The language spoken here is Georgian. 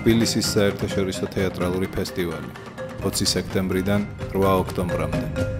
თბილისის საერთაშორისო თეატრალური ფესტივალი 20 სექტემბრიდან 8 ოქტომბრამდე.